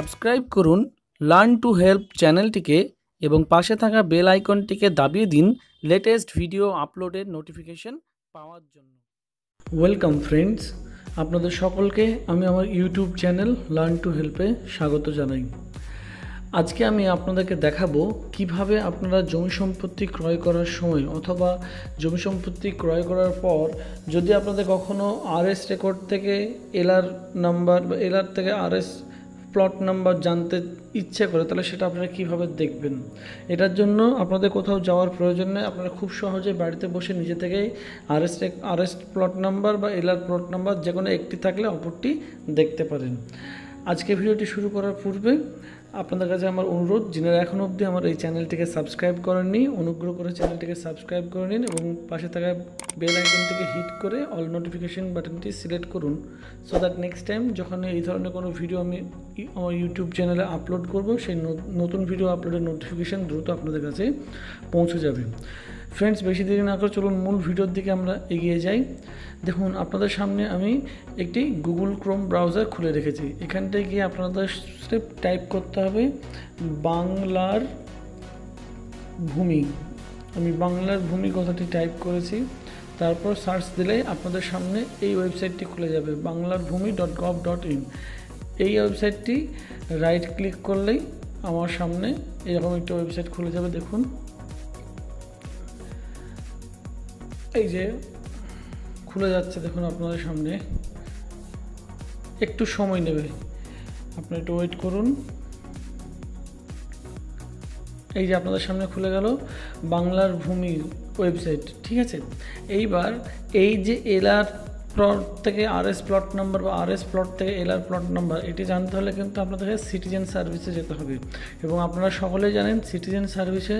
Subscribe করুন, learn to help চ্যানেলটিকে এবং পাশে থাকা বেল আইকনটিকে দাবিয়ে দিন লেটেস্ট ভিডিও আপলোডের নোটিফিকেশন পাওয়ার জন্য। ওয়েলকাম ফ্রেন্ডস, আপনাদের সকলকে আমি আমার ইউটিউব চ্যানেল লার্ন টু হেল্পে স্বাগত জানাই। আজকে আমি আপনাদেরকে দেখাবো কীভাবে আপনারা জমি সম্পত্তি ক্রয় করার সময় অথবা জমি সম্পত্তি ক্রয় করার পর যদি আপনাদের কখনো আরএস রেকর্ড থেকে এলআর নাম্বার বা এলআর থেকে আরএস প্লট নাম্বার জানতে ইচ্ছে করে, তাহলে সেটা আপনারা কীভাবে দেখবেন? এটার জন্য আপনাদের কোথাও যাওয়ার প্রয়োজন নেই। আপনারা খুব সহজে বাড়িতে বসে নিজে থেকেই আরএস আরএস প্লট নাম্বার বা এলআর প্লট নাম্বার যে কোনো একটি থাকলে অপরটি দেখতে পারেন। আজকে ভিডিওটি শুরু করার পূর্বে আপনাদের কাছে আমার অনুরোধ, যিনারা এখনও অবধি আমার এই চ্যানেলটিকে সাবস্ক্রাইব করেননি, অনুগ্রহ করে চ্যানেলটিকে সাবস্ক্রাইব করে নিন এবং পাশে থাকা বেল আইকনটিকে হিট করে অল নোটিফিকেশন বাটনটি সিলেক্ট করুন সো দ্যাট নেক্সট টাইম যখন এই ধরনের কোনো ভিডিও আমি আমার ইউটিউব চ্যানেলে আপলোড করব, সেই নতুন ভিডিও আপলোডের নোটিফিকেশান দ্রুত আপনাদের কাছে পৌঁছে যাবে। ফ্রেন্ডস বেশি দেরি না করে চলুন মূল ভিডিওর দিকে আমরা এগিয়ে যাই। দেখুন, আপনাদের সামনে আমি একটি গুগল ক্রোম ব্রাউজার খুলে রেখেছি। এখানটায় গিয়ে আপনাদের স্টেপ টাইপ করতে হবে বাংলার ভূমি। আমি বাংলার ভূমি কথাটি টাইপ করেছি। তারপর সার্চ দিলেই আপনাদের সামনে এই ওয়েবসাইটটি খুলে যাবে বাংলার ভূমি ডট গভ ডট ইন এই ওয়েবসাইটটি রাইট ক্লিক করলেই আমার সামনে এরকম একটা ওয়েবসাইট খুলে যাবে, দেখুন। এই যে খুলে যাচ্ছে দেখুন আপনাদের সামনে। একটু সময় নেবে। আপনি একটু ওয়েট করুন। এই যে আপনাদের সামনে খুলে গেল বাংলার ভূমি ওয়েবসাইট ঠিক আছে? এইবার এই যে এলার প্লট থেকে আর এস প্লট নাম্বার বা আর এস প্লট থেকে এলআর প্লট নাম্বার এটি জানতে হলে কিন্তু আপনাদেরকে সিটিজেন সার্ভিসে যেতে হবে। এবং আপনারা সকলেই জানেন সিটিজেন সার্ভিসে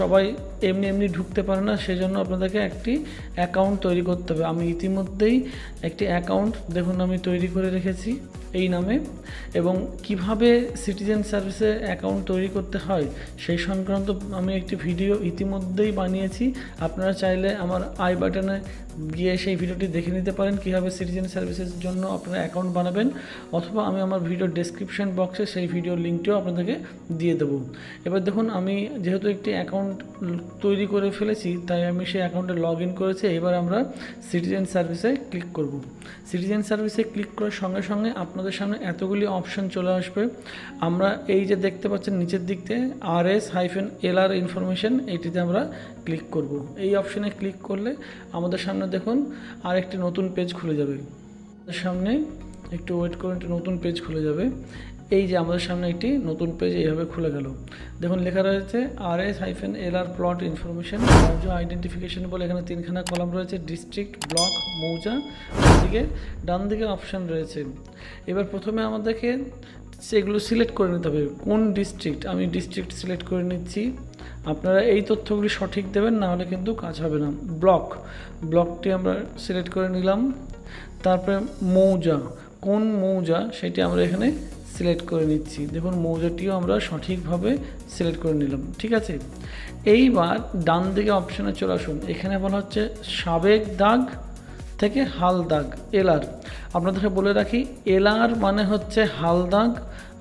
সবাই এমনি এমনি ঢুকতে পারে না, সেজন্য আপনাদেরকে একটি অ্যাকাউন্ট তৈরি করতে হবে। আমি ইতিমধ্যেই একটি অ্যাকাউন্ট দেখুন আমি তৈরি করে রেখেছি এই নামে। এবং কীভাবে সিটিজেন সার্ভিসে অ্যাকাউন্ট তৈরি করতে হয়, সেই সংক্রান্ত আমি একটি ভিডিও ইতিমধ্যেই বানিয়েছি। আপনারা চাইলে আমার আই বাটনে গিয়ে সেই ভিডিওটি দেখে নিতে পারেন, কীভাবে সিটিজেন সার্ভিসের জন্য আপনারা অ্যাকাউন্ট বানাবেন, অথবা আমি আমার ভিডিও ডেসক্রিপশন বক্সে সেই ভিডিও লিঙ্কটিও আপনাদেরকে দিয়ে দেবো। এবার দেখুন, আমি যেহেতু একটি অ্যাকাউন্ট তৈরি করে ফেলেছি, তাই আমি সেই অ্যাকাউন্টে লগ ইন করেছি, এবার আমরা সিটিজেন সার্ভিসে ক্লিক করব। সিটিজেন সার্ভিসে ক্লিক করার সঙ্গে সঙ্গে আপনাদের সামনে এতগুলি অপশান চলে আসবে। আমরা এই যে দেখতে পাচ্ছেন, নিচের দিক থেকে R S hyphen L R information এটিতে আমরা ক্লিক করব। এই অপশানে ক্লিক করলে আমাদের সামনে দেখুন আর একটি নতুন পেজ খুলে যাবে। সামনে একটু ওয়েট করুন, একটি নতুন পেজ খুলে যাবে। এই যে আমাদের সামনে একটি নতুন পেজ এইভাবে খুলে গেল। দেখুন লেখা রয়েছে R S hyphen L R plot information mouza identification বলে এখানে তিনখানা কলাম রয়েছে ডিস্ট্রিক্ট ব্লক মৌজা দিকে ডান দিকে অপশান রয়েছে। এবার প্রথমে আমাদেরকে সেগুলো সিলেক্ট করে নিতে হবে। কোন ডিস্ট্রিক্ট আমি ডিস্ট্রিক্ট সিলেক্ট করে নিচ্ছি। আপনারা এই তথ্যগুলি সঠিক দেবেন, না হলে কিন্তু কাজ হবে না। ব্লক, ব্লকটি আমরা সিলেক্ট করে নিলাম। তারপরে মৌজা, কোন মৌজা সেটি আমরা এখানে সিলেক্ট করে নিচ্ছি। দেখুন, মৌজাটিও আমরা সঠিকভাবে সিলেক্ট করে নিলাম, ঠিক আছে? এইবার ডান দিকে অপশানে চলে আসুন। এখানে বলা হচ্ছে সাবেক দাগ থেকে হাল দাগ এলার। আপনাদেরকে বলে রাখি, এলার মানে হচ্ছে হাল দাগ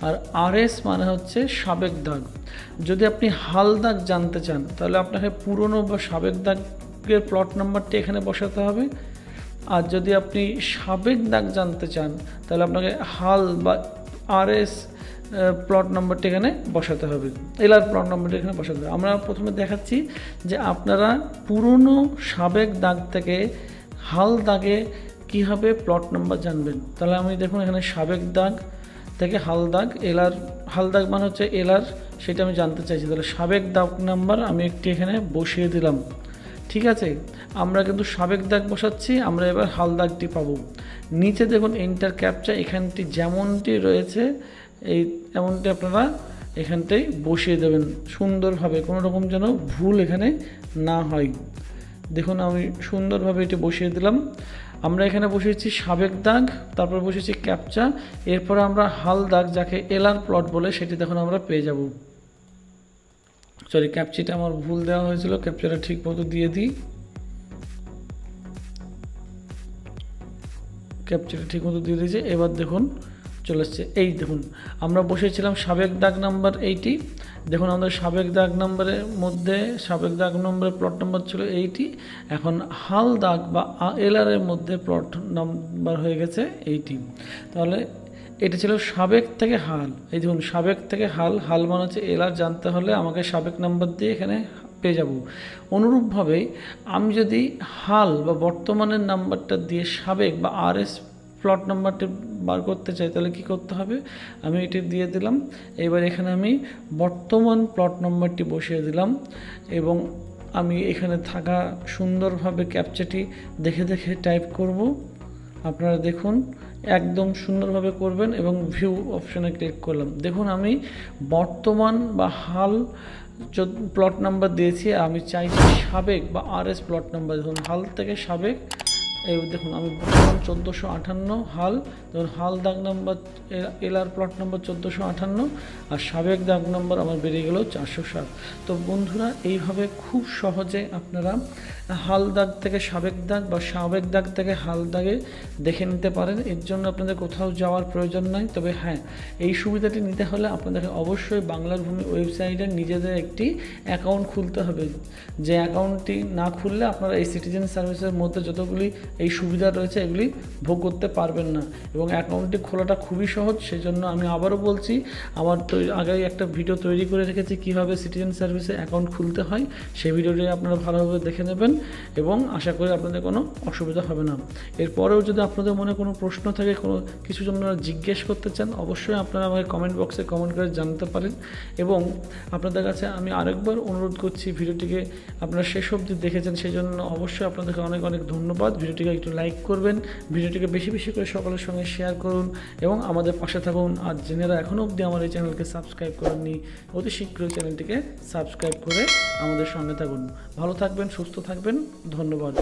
আর আরএস মানে হচ্ছে সাবেক দাগ। যদি আপনি হাল দাগ জানতে চান, তাহলে আপনাকে পুরনো বা সাবেক দাগের প্লট নাম্বারটি এখানে বসাতে হবে। আর যদি আপনি সাবেক দাগ জানতে চান, তাহলে আপনাকে হাল বা আরএস প্লট নাম্বারটি এখানে বসাতে হবে। এলআর প্লট নাম্বারটি এখানে বসাতে হবে। আমরা প্রথমে দেখাচ্ছি যে আপনারা পুরনো সাবেক দাগ থেকে হাল দাগে কীভাবে প্লট নাম্বার জানবেন। তাহলে আমি দেখুন এখানে সাবেক দাগ থেকে হাল দাগ, এলার, হাল দাগ মানে হচ্ছে এলার, সেটা আমি জানতে চাইছি। তাহলে সাবেক দাগ নাম্বার আমি একটি এখানে বসিয়ে দিলাম। ঠিক আছে? আমরা কিন্তু সাবেক দাগ বসাচ্ছি, আমরা এবার হাল দাগটি পাবো। নিচে দেখুন এন্টার ক্যাপচা এখানটি যেমনটি রয়েছে, এই এমনটি আপনারা এখানটাই বসিয়ে দেবেন। সুন্দরভাবে, কোনো রকম যেন ভুল এখানে না হয়। দেখুন, আমি সুন্দরভাবে এটি বসিয়ে দিলাম। আমরা এখানে বসিয়েছি সাবেক দাগ, তারপর বসেছি ক্যাপচা। এরপরে আমরা হাল দাগ, যাকে এলার প্লট বলে, সেটি দেখুন আমরা পেয়ে যাব। সরি ক্যাপচিটা আমার ভুল দেওয়া হয়েছিল, ক্যাপচাটা ঠিক মতো দিয়ে দিই। ক্যাপচাটা ঠিক মতো দিয়ে দিয়েছে। এবার দেখুন, চলে এসছে এই দেখুন, আমরা বসেছিলাম সাবেক দাগ নাম্বার এইটি। দেখুন, আমাদের সাবেক দাগ নম্বরের মধ্যে, সাবেক দাগ নম্বরের প্লট নম্বর ছিল এইটি এখন হাল দাগ বা এলারের মধ্যে প্লট নম্বর হয়ে গেছে এইটি তাহলে এটা ছিল সাবেক থেকে হাল। এই দেখুন, সাবেক থেকে হাল হাল মানে হচ্ছে এলার জানতে হলে আমাকে সাবেক নাম্বার দিয়ে এখানে পেয়ে যাব। অনুরূপভাবে আমি যদি হাল বা বর্তমানের নাম্বারটা দিয়ে সাবেক বা আর এস প্লট নাম্বারটি বার করতে চাই, তাহলে কি করতে হবে? আমি এটি দিয়ে দিলাম। এবার এখানে আমি বর্তমান প্লট নাম্বারটি বসিয়ে দিলাম এবং আমি এখানে থাকা সুন্দরভাবে ক্যাপচাটি দেখে দেখে টাইপ করব। আপনারা দেখুন, একদম সুন্দরভাবে করবেন এবং ভিউ অপশানে ক্লিক করলাম। দেখুন, আমি বর্তমান বা হাল প্লট নাম্বার দিয়েছি, আমি চাইছি সাবেক বা আর এস প্লট নাম্বার দেখুন, হাল থেকে সাবেক এই দেখুন, আমি বর্তমান চোদ্দোশো আটান্ন হাল, ধরুন হাল দাগ নাম্বার, এলআর প্লট নাম্বার চোদ্দোশো আটান্ন আর সাবেক দাগ নাম্বার আমার বেরিয়ে গেল চারশো সাত। তো বন্ধুরা, এইভাবে খুব সহজে আপনারা হাল দাগ থেকে সাবেক দাগ বা সাবেক দাগ থেকে হাল দাগে দেখে নিতে পারেন। এর জন্য আপনাদের কোথাও যাওয়ার প্রয়োজন নাই। তবে হ্যাঁ এই সুবিধাটি নিতে হলে আপনাদেরকে অবশ্যই বাংলার ভূমি ওয়েবসাইটে নিজেদের একটি অ্যাকাউন্ট খুলতে হবে। যে অ্যাকাউন্টটি না খুললে আপনারা এই সিটিজেন সার্ভিসের মধ্যে যতগুলি এই সুবিধা রয়েছে, এগুলি ভোগ করতে পারবেন না। এবং অ্যাকাউন্টটি খোলাটা খুবই সহজ সেই জন্য আমি আবারও বলছি, আমার তো, আগে একটা ভিডিও তৈরি করে রেখেছি, কীভাবে সিটিজেন সার্ভিসে অ্যাকাউন্ট খুলতে হয়, সেই ভিডিওটি আপনারা ভালোভাবে দেখে নেবেন এবং আশা করি আপনাদের কোনো অসুবিধা হবে না। এরপরেও যদি আপনাদের মনে কোনো প্রশ্ন থাকে, কোনো কিছু আপনারা জিজ্ঞেস করতে চান, অবশ্যই আপনারা আমাকে কমেন্ট বক্সে কমেন্ট করে জানতে পারেন। এবং আপনাদের কাছে আমি আরেকবার অনুরোধ করছি, ভিডিওটিকে আপনারা শেষ অবধি দেখেছেন সেই জন্য অবশ্যই আপনাদেরকে অনেক অনেক ধন্যবাদ। ভিডিওটিকে একটু লাইক করবেন, ভিডিওটিকে বেশি বেশি করে সকলের সঙ্গে শেয়ার করুন এবং আমাদের পাশে থাকুন। আর জেনেরা এখনও অবধি আমার এই চ্যানেলকে সাবস্ক্রাইব করেননি, অতি শীঘ্রই চ্যানেলটিকে সাবস্ক্রাইব করে আমাদের সঙ্গে থাকুন। ভালো থাকবেন, সুস্থ থাকবেন, ধন্যবাদ।